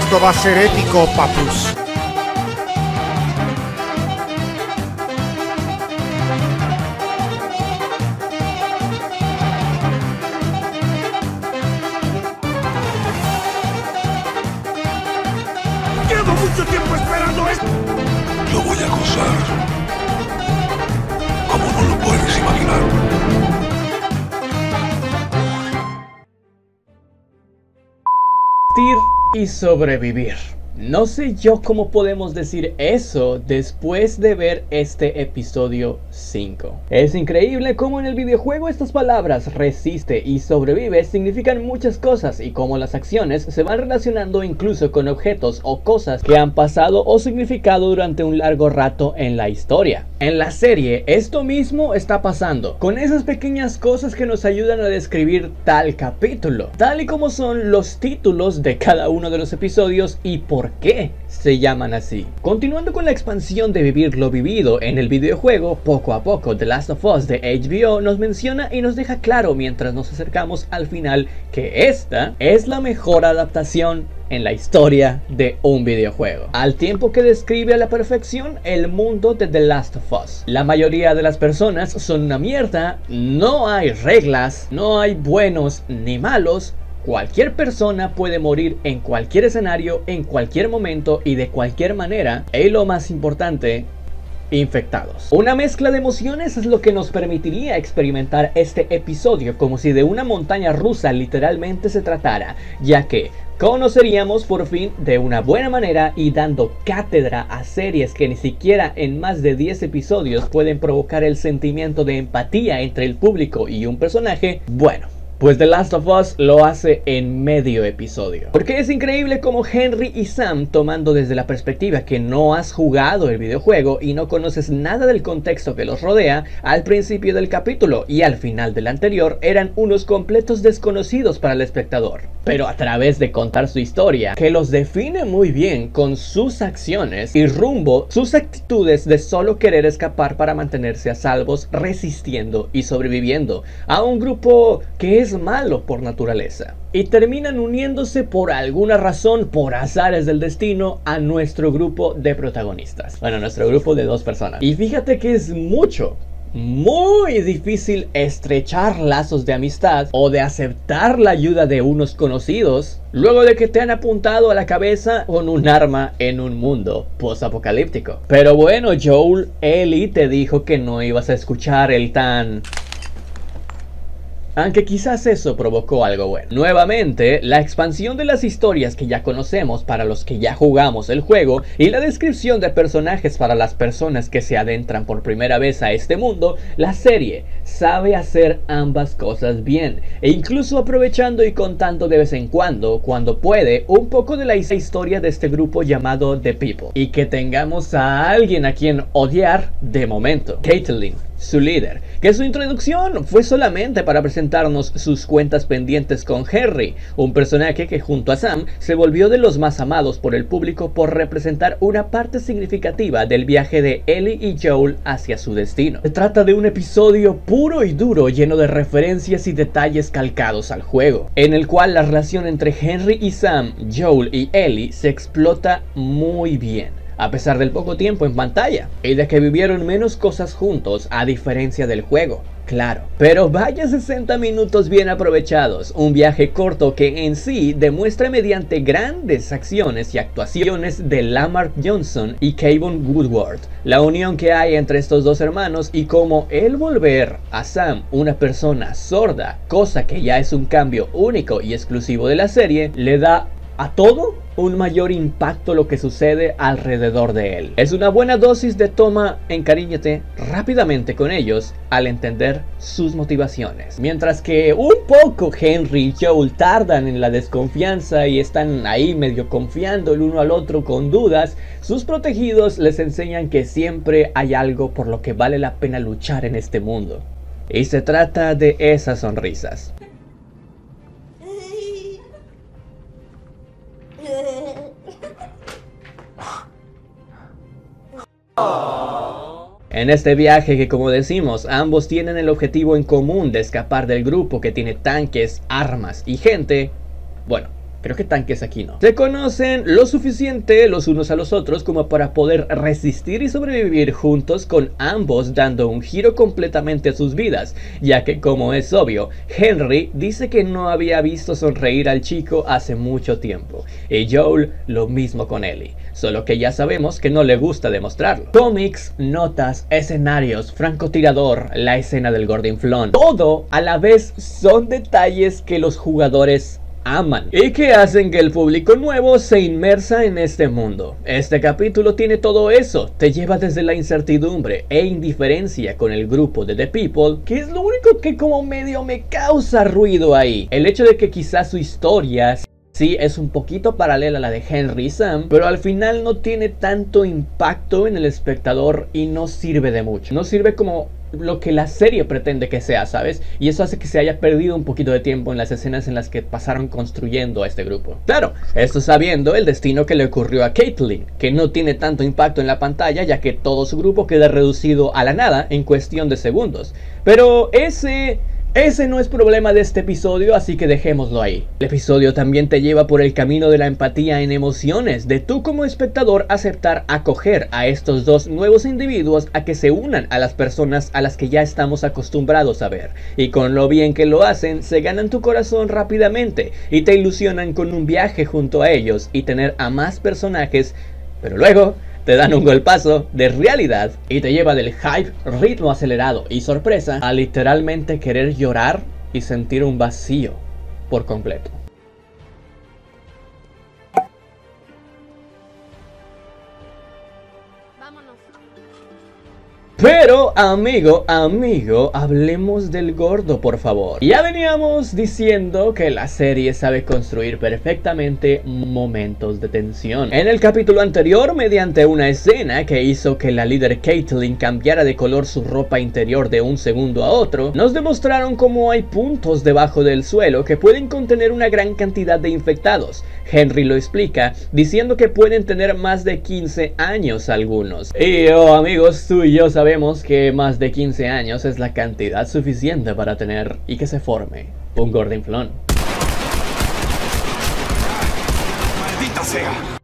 Esto va a ser épico, papus. Llevo mucho tiempo esperando esto. Lo voy a gozar. Y sobrevivir. No sé yo cómo podemos decir eso después de ver este episodio 5. Es increíble cómo en el videojuego estas palabras resiste y sobrevive significan muchas cosas y cómo las acciones se van relacionando incluso con objetos o cosas que han pasado o significado durante un largo rato en la historia. En la serie esto mismo está pasando, con esas pequeñas cosas que nos ayudan a describir tal capítulo, tal y como son los títulos de cada uno de los episodios y por qué se llaman así. Continuando con la expansión de vivir lo vivido en el videojuego, poco a poco The Last of Us de HBO nos menciona y nos deja claro mientras nos acercamos al final que esta es la mejor adaptación en la historia de un videojuego, al tiempo que describe a la perfección el mundo de The Last of Us. La mayoría de las personas son una mierda, no hay reglas, no hay buenos ni malos, Cualquier persona puede morir en cualquier escenario, en cualquier momento y de cualquier manera. Y lo más importante, infectados. Una mezcla de emociones es lo que nos permitiría experimentar este episodio como si de una montaña rusa literalmente se tratara, ya que conoceríamos por fin de una buena manera y dando cátedra a series que ni siquiera en más de 10 episodios pueden provocar el sentimiento de empatía entre el público y un personaje, bueno, pues The Last of Us lo hace en medio episodio. Porque es increíble como Henry y Sam, tomando desde la perspectiva que no has jugado el videojuego y no conoces nada del contexto que los rodea, al principio del capítulo y al final del anterior eran unos completos desconocidos para el espectador. Pero a través de contar su historia, que los define muy bien con sus acciones y rumbo, sus actitudes de solo querer escapar para mantenerse a salvos, resistiendo y sobreviviendo a un grupo que es malo por naturaleza. Y terminan uniéndose por alguna razón, por azares del destino, a nuestro grupo de protagonistas. Bueno, nuestro grupo de dos personas. Y fíjate que es mucho, muy difícil estrechar lazos de amistad o de aceptar la ayuda de unos conocidos luego de que te han apuntado a la cabeza con un arma en un mundo post-apocalíptico. Pero bueno, Joel, Ellie te dijo que no ibas a escuchar el tan aunque quizás eso provocó algo bueno. Nuevamente, la expansión de las historias que ya conocemos para los que ya jugamos el juego y la descripción de personajes para las personas que se adentran por primera vez a este mundo, la serie sabe hacer ambas cosas bien e incluso aprovechando y contando de vez en cuando, cuando puede, un poco de la historia de este grupo llamado The People y que tengamos a alguien a quien odiar de momento. Caitlyn, su líder, que su introducción fue solamente para presentarnos sus cuentas pendientes con Henry, un personaje que junto a Sam se volvió de los más amados por el público por representar una parte significativa del viaje de Ellie y Joel hacia su destino. Se trata de un episodio puro y duro lleno de referencias y detalles calcados al juego, en el cual la relación entre Henry y Sam, Joel y Ellie se explota muy bien a pesar del poco tiempo en pantalla, y de que vivieron menos cosas juntos a diferencia del juego. Claro, pero vaya 60 minutos bien aprovechados, un viaje corto que en sí demuestra mediante grandes acciones y actuaciones de Lamar Johnson y Kevin Woodward, la unión que hay entre estos dos hermanos y cómo el volver a Sam una persona sorda, cosa que ya es un cambio único y exclusivo de la serie, le da a todo un mayor impacto lo que sucede alrededor de él. Es una buena dosis de toma, encariñate rápidamente con ellos al entender sus motivaciones. Mientras que un poco Henry y Joel tardan en la desconfianza y están ahí medio confiando el uno al otro con dudas, sus protegidos les enseñan que siempre hay algo por lo que vale la pena luchar en este mundo. Y se trata de esas sonrisas. En este viaje que como decimos, ambos tienen el objetivo en común de escapar del grupo que tiene tanques, armas y gente, bueno, Creo que tanques aquí no. Se conocen lo suficiente los unos a los otros como para poder resistir y sobrevivir juntos con ambos dando un giro completamente a sus vidas, ya que como es obvio, Henry dice que no había visto sonreír al chico hace mucho tiempo, y Joel lo mismo con Ellie, solo que ya sabemos que no le gusta demostrarlo. Cómics, notas, escenarios, francotirador, la escena del Gordon Flon, todo a la vez son detalles que los jugadores aman y que hacen que el público nuevo se inmersa en este mundo. Este capítulo tiene todo eso, te lleva desde la incertidumbre e indiferencia con el grupo de The People, que es lo único que como medio me causa ruido ahí. El hecho de que quizás su historia Sí, es un poquito paralela a la de Henry Sam, pero al final no tiene tanto impacto en el espectador y no sirve de mucho. No sirve como lo que la serie pretende que sea, ¿sabes? Y eso hace que se haya perdido un poquito de tiempo en las escenas en las que pasaron construyendo a este grupo. Claro, esto sabiendo el destino que le ocurrió a Caitlyn, que no tiene tanto impacto en la pantalla ya que todo su grupo queda reducido a la nada en cuestión de segundos. Pero ese ese no es problema de este episodio, así que dejémoslo ahí. El episodio también te lleva por el camino de la empatía en emociones, de tú como espectador aceptar acoger a estos dos nuevos individuos a que se unan a las personas a las que ya estamos acostumbrados a ver. Y con lo bien que lo hacen, se ganan tu corazón rápidamente y te ilusionan con un viaje junto a ellos y tener a más personajes, pero luego te dan un golpazo de realidad y te lleva del hype, ritmo acelerado y sorpresa a literalmente querer llorar y sentir un vacío por completo. Pero, amigo, amigo, hablemos del gordo, por favor. Ya veníamos diciendo que la serie sabe construir perfectamente momentos de tensión. En el capítulo anterior, mediante una escena que hizo que la líder Caitlyn cambiara de color su ropa interior de un segundo a otro, nos demostraron cómo hay puntos debajo del suelo que pueden contener una gran cantidad de infectados. Henry lo explica, diciendo que pueden tener más de 15 años algunos. Y oh, amigos, yo sabemos que más de 15 años es la cantidad suficiente para tener y que se forme un gordinflón. ¡Maldita sea!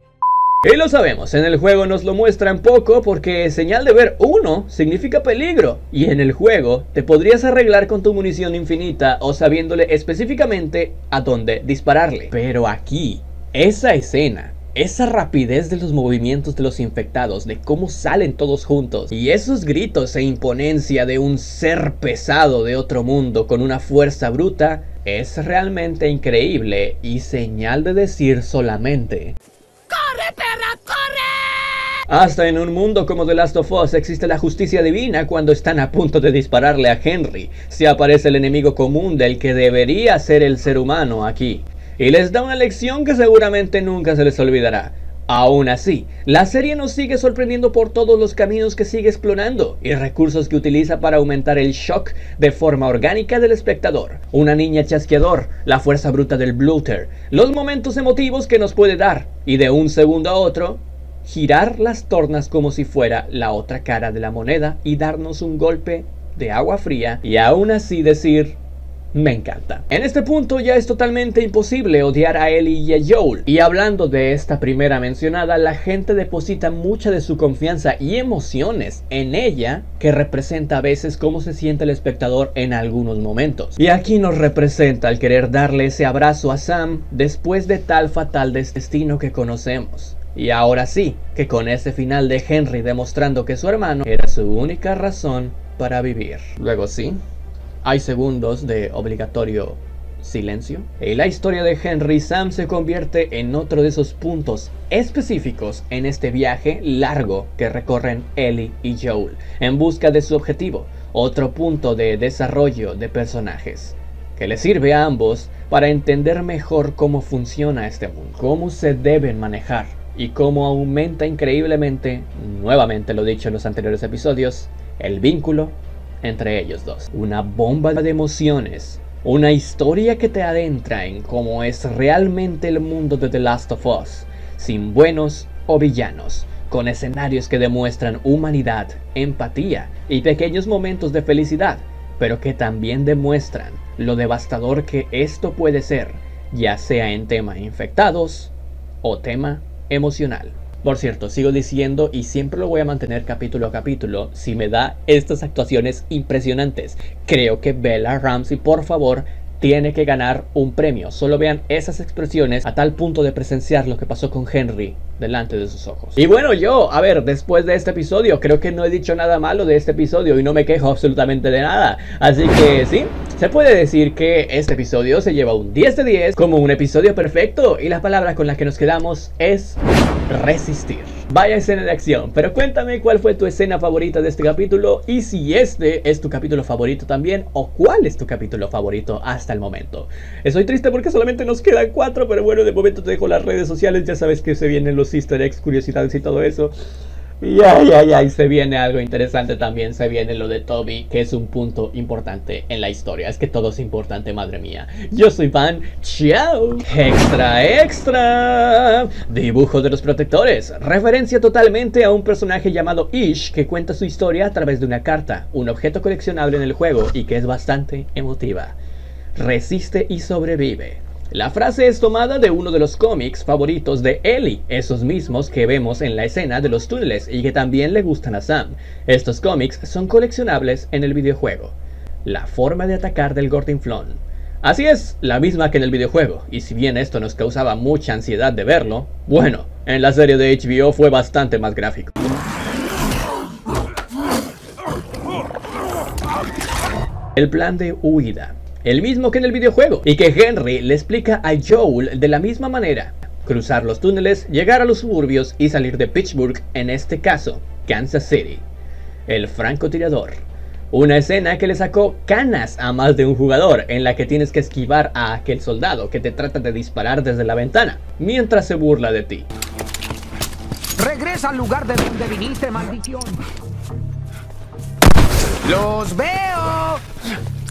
Y lo sabemos, en el juego nos lo muestran poco porque señal de ver uno significa peligro. Y en el juego te podrías arreglar con tu munición infinita o sabiéndole específicamente a dónde dispararle. Pero aquí, esa escena esa rapidez de los movimientos de los infectados, de cómo salen todos juntos, y esos gritos e imponencia de un ser pesado de otro mundo con una fuerza bruta, es realmente increíble y señal de decir solamente ¡Corre, perra, corre! Hasta en un mundo como The Last of Us existe la justicia divina cuando están a punto de dispararle a Henry, si aparece el enemigo común del que debería ser el ser humano aquí y les da una lección que seguramente nunca se les olvidará. Aún así, la serie nos sigue sorprendiendo por todos los caminos que sigue explorando y recursos que utiliza para aumentar el shock de forma orgánica del espectador. Una niña chasqueador, la fuerza bruta del Blooter, los momentos emotivos que nos puede dar y de un segundo a otro, girar las tornas como si fuera la otra cara de la moneda y darnos un golpe de agua fría y aún así decir me encanta. En este punto ya es totalmente imposible odiar a Ellie y a Joel. Y hablando de esta primera mencionada, la gente deposita mucha de su confianza y emociones en ella, que representa a veces cómo se siente el espectador en algunos momentos. Y aquí nos representa el querer darle ese abrazo a Sam después de tal fatal destino que conocemos. Y ahora sí, que con ese final de Henry demostrando que su hermano era su única razón para vivir. Luego sí, hay segundos de obligatorio silencio. Y la historia de Henry Sam se convierte en otro de esos puntos específicos en este viaje largo que recorren Ellie y Joel en busca de su objetivo, otro punto de desarrollo de personajes que le sirve a ambos para entender mejor cómo funciona este mundo, cómo se deben manejar y cómo aumenta increíblemente, nuevamente lo dicho en los anteriores episodios, el vínculo entre ellos dos. Una bomba de emociones, una historia que te adentra en cómo es realmente el mundo de The Last of Us, sin buenos o villanos, con escenarios que demuestran humanidad, empatía y pequeños momentos de felicidad, pero que también demuestran lo devastador que esto puede ser, ya sea en tema infectados o tema emocional. Por cierto, sigo diciendo y siempre lo voy a mantener capítulo a capítulo si me da estas actuaciones impresionantes. Creo que Bella Ramsey, por favor, tiene que ganar un premio. Solo vean esas expresiones a tal punto de presenciar lo que pasó con Henry delante de sus ojos. Y bueno, yo, a ver, después de este episodio, creo que no he dicho nada malo de este episodio y no me quejo absolutamente de nada. Así que sí, se puede decir que este episodio se lleva un 10 de 10 como un episodio perfecto y la palabra con la que nos quedamos es resistir. Vaya escena de acción, pero cuéntame cuál fue tu escena favorita de este capítulo y si este es tu capítulo favorito también o cuál es tu capítulo favorito hasta el momento. Estoy triste porque solamente nos quedan cuatro, pero bueno, de momento te dejo las redes sociales, ya sabes que se vienen los easter eggs, curiosidades y todo eso. Y ay, ay, ay, se viene algo interesante también, se viene lo de Toby, que es un punto importante en la historia. Es que todo es importante, madre mía. Yo soy fan, chao. Extra, extra. Dibujo de los protectores. Referencia totalmente a un personaje llamado Ish que cuenta su historia a través de una carta, un objeto coleccionable en el juego y que es bastante emotiva. Resiste y sobrevive. La frase es tomada de uno de los cómics favoritos de Ellie, esos mismos que vemos en la escena de los túneles y que también le gustan a Sam. Estos cómics son coleccionables en el videojuego. La forma de atacar del Gordinflón. Así es, la misma que en el videojuego, y si bien esto nos causaba mucha ansiedad de verlo, bueno, en la serie de HBO fue bastante más gráfico. El plan de huida el mismo que en el videojuego, y que Henry le explica a Joel de la misma manera. Cruzar los túneles, llegar a los suburbios y salir de Pittsburgh, en este caso, Kansas City. El francotirador. Una escena que le sacó canas a más de un jugador, en la que tienes que esquivar a aquel soldado que te trata de disparar desde la ventana, mientras se burla de ti. Regresa al lugar de donde viniste, maldición. ¡Los veo!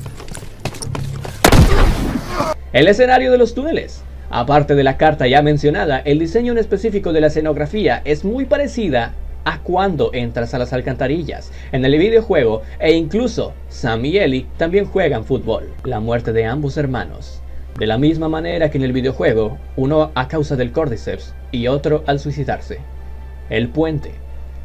El escenario de los túneles. Aparte de la carta ya mencionada, el diseño en específico de la escenografía es muy parecida a cuando entras a las alcantarillas. En el videojuego, e incluso Sam y Ellie también juegan fútbol. La muerte de ambos hermanos. De la misma manera que en el videojuego, uno a causa del Cordyceps y otro al suicidarse. El puente.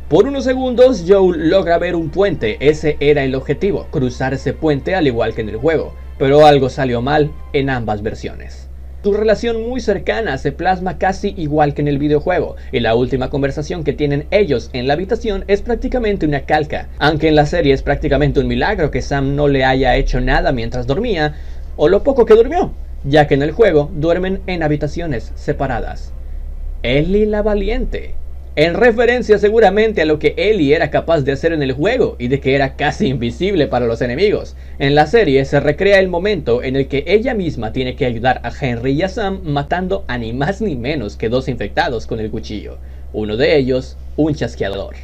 Por unos segundos Joel logra ver un puente, ese era el objetivo, cruzar ese puente al igual que en el juego pero algo salió mal en ambas versiones. Su relación muy cercana se plasma casi igual que en el videojuego, y la última conversación que tienen ellos en la habitación es prácticamente una calca, aunque en la serie es prácticamente un milagro que Sam no le haya hecho nada mientras dormía, o lo poco que durmió, ya que en el juego duermen en habitaciones separadas. Ellie la valiente en referencia seguramente a lo que Ellie era capaz de hacer en el juego y de que era casi invisible para los enemigos. En la serie se recrea el momento en el que ella misma tiene que ayudar a Henry y a Sam matando a ni más ni menos que dos infectados con el cuchillo, uno de ellos un chasqueador.